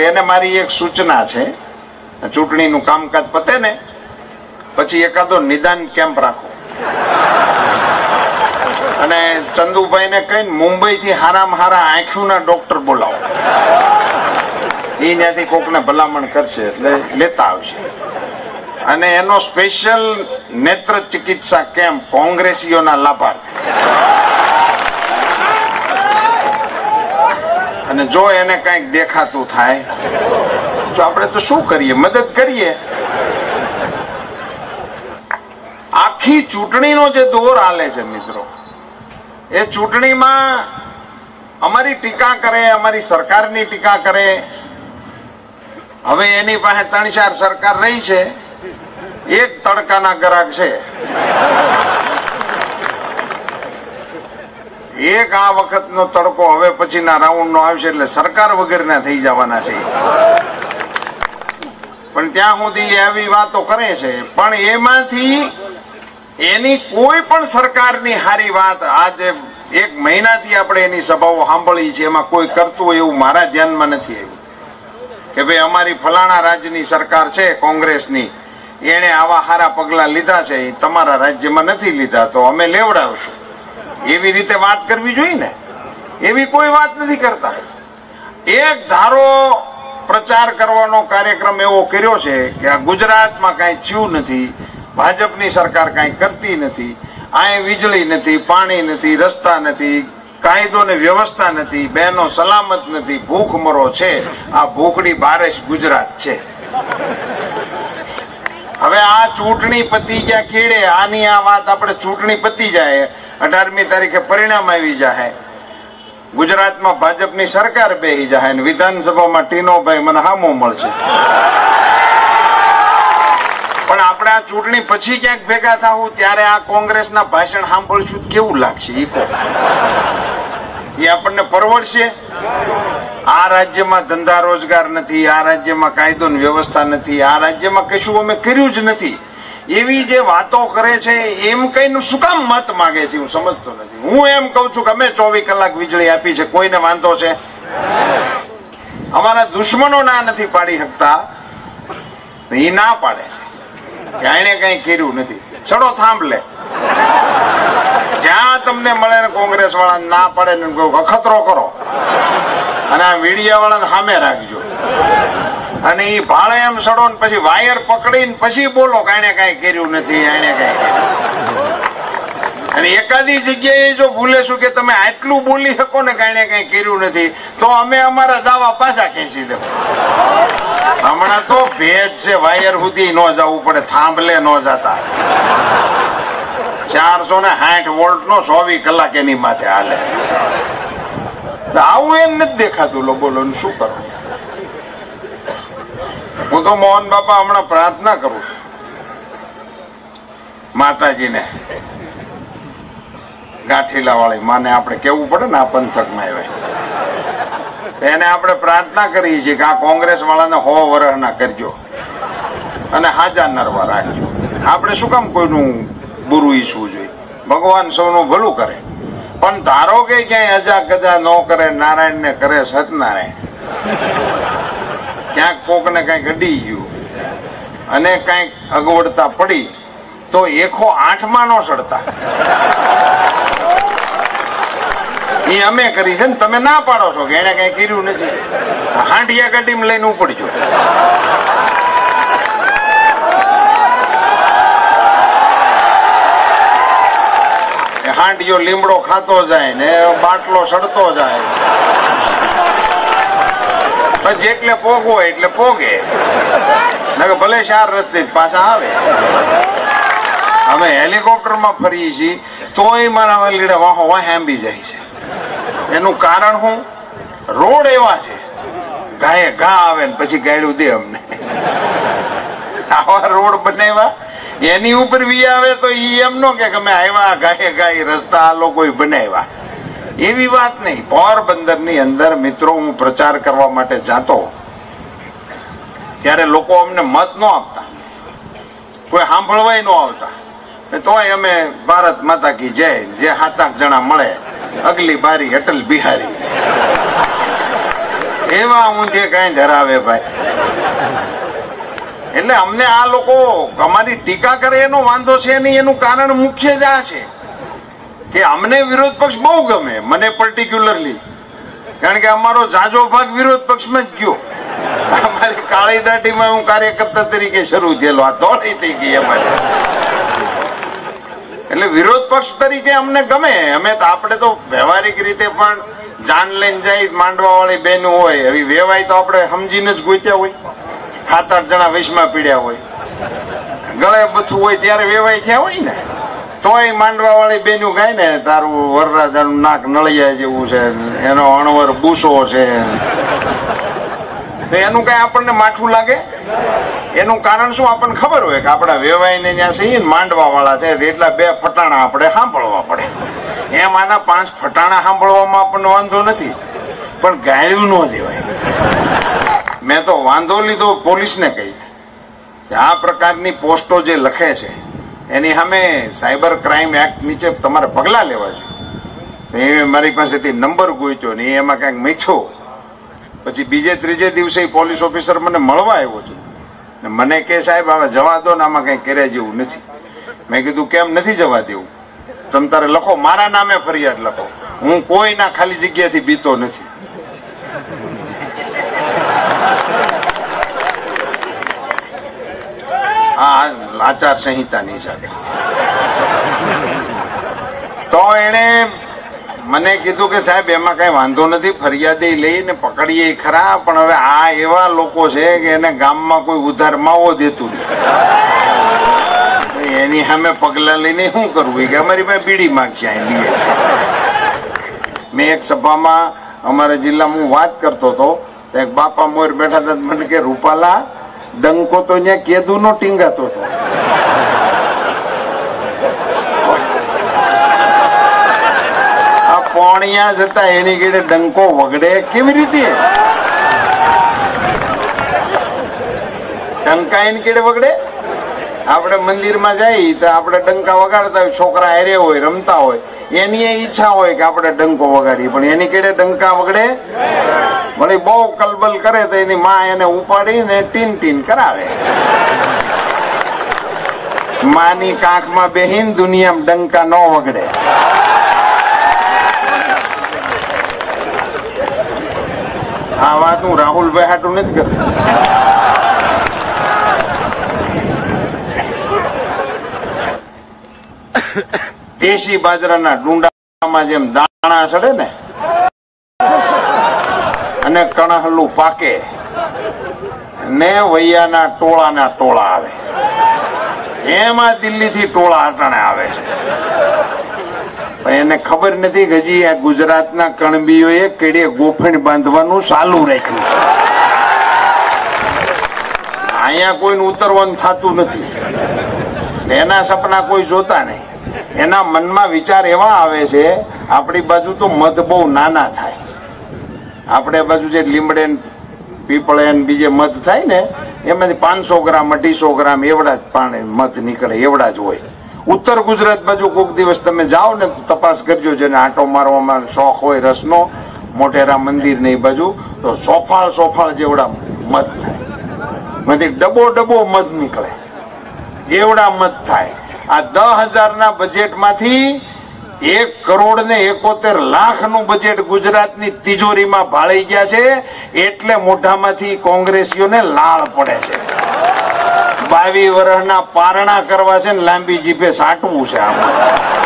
એટલે એને મારી એક સૂચના છે. ચૂંટણીનું કામકાજ પતે ને, પછી એકાદો નિદાન કેમ્પ રાખો. અને ચંદુભાઈને કહીને મુંબઈ થી હારામાં હારા આંખોના ડોક્ટર બોલાવો. એ ત્યાંથી કોકને ભલામણ કરશે એટલે લેતા આવશે. અને એનો સ્પેશિયલ નેત્ર ચિકિત્સા કેમ્પ કોંગ્રેસીઓના લાભાર્થી. અને જો એને કંઈક દેખાતું થાય, તો આપણે તો શું કરીએ? મદદ કરીએ? આખી ચૂંટણીનો જે દોર હાલે છે મિત્રો, એ ચૂંટણીમાં અમારી ટીકા કરે, અમારી સરકારની ટીકા કરે. હવે એની પાસે ત્રણ ચાર સરકાર રહી છે, એક તડકાના ગ્રાહક છે. એક આ વખતનો તડકો હવે પછીના રાઉન્ડ નો આવશે એટલે સરકાર વગરના થઈ જવાના છે. પણ ત્યાં સુધી આવી વાતો કરે છે. પણ એમાંથી એની કોઈ પણ સરકારની હારી વાત આજે એક મહિનાથી આપણે એની સભાઓ સાંભળી છે. એમાં કોઈ કરતું હોય એવું મારા ધ્યાનમાં નથી આવ્યું. કે ભાઈ અમારી ફલાણા રાજ્યની સરકાર છે, કોંગ્રેસની. એણે આવા સારા પગલાં લીધા છે. એ તમારા રાજ્યમાં નથી લીધા, તો અમે લેવડાવશું. એવી રીતે વાત કરવી જોઈએ ને, એવી કોઈ વાત નથી કરતા. એક ધારો પ્રચાર કરવાનો કાર્યક્રમ એવો કર્યો છે કે આ ગુજરાતમાં કાંઈ થયું નથી, ભાજપની સરકાર કાંઈ કરતી નથી અહીં વીજળી નથી, પાણી નથી, રસ્તા નથી, કાયદો ને વ્યવસ્થા નથી બહેનો સલામત નથી, ભૂખમરો છે, આ ભૂખડી બારેશ ગુજરાત છે. હવે આ ચૂંટણી પતી ગયા, કેડે? આની આ વાત આપણે ચૂંટણી પતી જાય અઢારમી તારીખે પરિણામ આવી જાહે. ગુજરાતમાં ભાજપની સરકાર બેહી જાહે ને વિધાનસભામાં ટીનોભાઈ મને હામો મળશે. પણ આપણે આ ચૂંટણી પછી ક્યાંક ભેગા થવું ત્યારે આ કોંગ્રેસના ભાષણ સાંભળશું કેવું લાગશે એ એ આપણને પરવડશે? આ રાજ્યમાં ધંધા રોજગાર નથી, આ રાજ્યમાં કાયદો વ્યવસ્થા નથી, આ રાજ્યમાં કશું અમે કર્યું જ નથી. એવી જે વાતો કરે છે, એમ કઈ શું કામ મત માગે છે, હું સમજતો નથી. હું એમ કઉ છું કે અમે ચોવીસ કલાક વીજળી આપી છે, કોઈને વાંધો છે? અમારા દુશ્મનો ના નથી પાડી શકતા. એ ના પાડે છે. એને કઈ કર્યું નથી. ચડો થાંભલે જ્યાં તમને મળે ને કોંગ્રેસ વાળા ના પડે ને અખતરો કરો. અને આ મીડિયા વાળાને સામે રાખજો. અને એ ભાળે એમ સડો ને પછી વાયર પકડીને પછી બોલો કે એને કઈ કર્યું નથી એને કઈ અને એકાદી જગ્યાએ જો ભૂલેશું કે તમે આટલું બોલી શકો ને કે એને કઈ કર્યું નથી, તો અમે અમારા દાવા પાછા ખેંચી લેવું. હમણાં તો ભેજ છે, વાયર સુધી ન જવું પડે, થાંભલે ન જતા. ચારસો ને સાઠ વોલ્ટ નો ચોવીસ કલાક એની માથે હાલે. આવું એમ નથી દેખાતું, લો બોલો શું કરું? હું તો મોહન બાપા હમણાં પ્રાર્થના કરું છું. માતાજીને. ગાંઠીલા વાળી માને આપણે કેવું પડે ને આ પંથકમાં આવે એને આપણે પ્રાર્થના કરીએ છીએ કે આ કોંગ્રેસ વાળાને હો વરહના કરજો. અને હાજા નરવા રાખજો. આપણે શું કામ કોઈનું બુરું ઈચ્છવું જોઈએ? ભગવાન સૌનું ભલું કરે. પણ ધારો કે ક્યાંય અજા કજા ન કરે નારાયણ ને કરે સતનારાયણ ક્યાંક કોકને કંઈક અડી ગયું અને કંઈક અગવડતા પડી, તો એકો આઠમાં નો સડતા. એ અમે કરી છે ને તમે ના પાડો છો કે એને કઈ કર્યું નથી. હાંડિયા ગાડીમાં લઈને ઉપડજો. હાંડિયો લીમડો ખાતો જાય ને, બાટલો સડતો જાય. પછી જેટલે પોગવો એટલે પોગે. ભલે ચાર રસ્તે પાછા આવે. અમે હેલિકોપ્ટરમાં ફરીએ છીએ, તોય મારા લીડા વાહો વાહ આંબી જાય છે. એનું કારણ શું રોડ એવા છે. ગાયે ઘા આવે ને પછી ગાયડું દે અમને. આવા રોડ બનાવ્યા? એની ઉપર વી આવે તો ઈ એમ નો કે અમે આવ્યા ગાયે ગાય રસ્તા આ લોકોએ બનાવ્યા. એવી વાત નહીં. પોરબંદરની અંદર મિત્રો, હું પ્રચાર કરવા માટે જાતો, ત્યારે લોકો અમને મત ન આપતા. કોઈ સાંભળવાય ન આવતા. તોય અમે ભારત માતા કી જય, જે સાત આઠ જણા મળે, અગલી બારી અટલ બિહારી. એવા ઊંધે કાંઈ ધરાવે ભાઈ. એટલે અમને આ લોકો અમારી ટીકા કરે એનો વાંધો છે નહીં, એનું કારણ મુખ્ય જ આ છે. કે અમને વિરોધ પક્ષ બહુ ગમે, મને પર્ટિક્યુલરલી કારણ કે અમારો જાજો ભાગ વિરોધ પક્ષમાં જ ગયો. અમારી કાળી દાટીમાં હું કાર્યકર્તા તરીકે શરૂ થયેલો. આ દોડી થઈ ગઈ અમારી. એટલે વિરોધ પક્ષ તરીકે અમને ગમે. અમે તો આપણે તો વ્યવહારિક રીતે પણ જાન લઈને જાય માંડવા વાળી બેન હોય, એવી વેવાય તો આપણે સમજીને જ ગોત્યા હોય. સાત આઠ જણા વૈશમાં પીડ્યા હોય. ગળે બથું હોય ત્યારે વેવાય થયા હોય ને. તોય માંડવા વાળી બેનું ગાય ને, તારું વરરાજાનું નાક નળિયા જેવું છે, એનો અણવર બુસો છે. એનું કઈ આપણને માઠું લાગે? એનું કારણ શું આપણને ખબર હોય કે આપણા વેવાઈને ત્યાં ને માંડવા વાળા છે એટલા બે ફટાણા આપણે સાંભળવા પડે. એમ આના પાંચ ફટાણા સાંભળવામાં આપણને વાંધો નથી, પણ ગાળ્યું ન દેવાય. મેં તો વાંધો લીધો પોલીસને કહી. આ પ્રકારની પોસ્ટો જે લખે છે એની સામે સાયબર ક્રાઇમ એક્ટ નીચે તમારે પગલાં લેવા જોઈએ. એ મારી પાસેથી નંબર ગોચ્યો ને એમાં કાંઈક મીઠો પછી બીજે ત્રીજે દિવસે પોલીસ ઓફિસર મને મળવા આવ્યો છે. ને મને કે સાહેબ, હવે જવા દો ને આમાં કઈ કર્યા જેવું નથી. મેં કીધું, કેમ નથી જવા દેવું? તમે તારે લખો, મારા નામે ફરિયાદ લખો. હું કોઈના ખાલી જગ્યાથી બીતો નથી. આ આચાર સંહિતાની સાથે. તો એને મને કીધું કે સાહેબ, એમાં કઈ વાંધો નથી, ફરિયાદી લઈને પકડીએ ખરા, પણ હવે આ એવા લોકો છે કે એને ગામમાં કોઈ ઉધાર માવો દેતું નથી. એની સામે પગલા લઈને શું કરવું? કે અમારી પાસે બીડી માગશે મેં એક સભામાં અમારા જિલ્લામાં હું વાત કરતો હતો એક બાપા મોર બેઠા હતા મને કે, રૂપાલા ડંકો તો ત્યાં કેદુ નો ટીંગાતો હતો આ પોણિયા જતા એની કીડે ડંકો વગડે કેવી રીતે? ડંકા એની કીડે વગડે? આપણે મંદિરમાં જઈએ તો આપણે ડંકા વગાડતા હોય, છોકરા હેરે હોય, રમતા હોય. એની ઈચ્છા હોય કે આપણે ડંકો વગાડીએ, પણ એની કેડે ડંકા વગડે વળી બહુ કલબલ કરે તો એની માં એને ઉપાડીને ટીન ટીન કરાવે. માની કાંખમાં બેહીન દુનિયામાં ડંકા ન વગડે. આ વાત હું રાહુલભાઈ હાટું નથી કરતો. દેશી બાજરાના ડુંડામાં જેમ દાણા ચડે ને અને કણહલું પાકે ને વૈયાના ટોળાના ટોળા આવે. એમાં દિલ્હીથી ટોળા અટાણે આવે છે. એને ખબર નથી કે હજી આ ગુજરાતના કણબીઓએ કેડે ગોફણ બાંધવાનું ચાલુ રાખ્યું છે. અહીંયા કોઈને ઉતરવાનું થતું નથી. એના સપના કોઈ જોતા નહીં. એના મનમાં વિચાર એવા આવે છે, આપણી બાજુ તો મધ બહુ નાના થાય. આપણે બાજુ જે લીમડે પીપળે બીજે મધ થાય ને, એમાંથી પાંચસો ગ્રામ, અઢીસો ગ્રામ એવડા જ પાણી મધ નીકળે, એવડા જ હોય. ઉત્તર ગુજરાત બાજુ કોઈક દિવસ તમે જાઓ ને, તપાસ કરજો, જેને આંટો મારવામાં શોખ હોય, રસનો, મોટેરા મંદિર ને એ બાજુ, તો સોફાળ સોફાળ જેવડા મધ થાય. માંથી ડબો ડબો મધ નીકળે. એવડા મત થાય. આ દસ હજાર ના બજેટમાંથી એક કરોડ ને એકોતેર લાખનું બજેટ ગુજરાતની તિજોરીમાં ભાળી ગયા છે, એટલે મોઢામાંથી કોંગ્રેસીઓને લાળ પડે છે. બાવી વર્ષના પારણા કરવા છે ને લાંબી જીભે સાટવું છે આમાં.